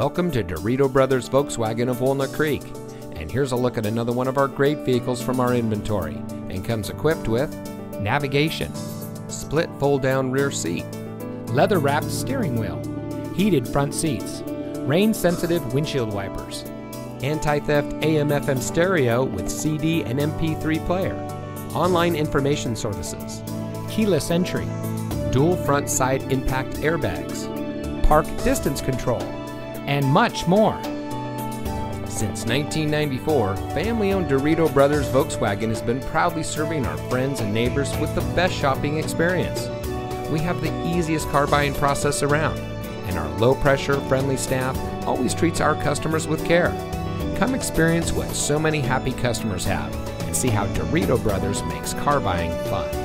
Welcome to Dirito Brothers Volkswagen of Walnut Creek. And here's a look at another one of our great vehicles from our inventory and comes equipped with navigation, split fold down rear seat, leather wrapped steering wheel, heated front seats, rain sensitive windshield wipers, anti theft AM FM stereo with CD and MP3 player, online information services, keyless entry, dual front side impact airbags, park distance control, and much more. Since 1994, family owned Dirito Brothers Volkswagen has been proudly serving our friends and neighbors with the best shopping experience. We have the easiest car buying process around, and our low pressure, friendly staff always treats our customers with care. Come experience what so many happy customers have and see how Dirito Brothers makes car buying fun.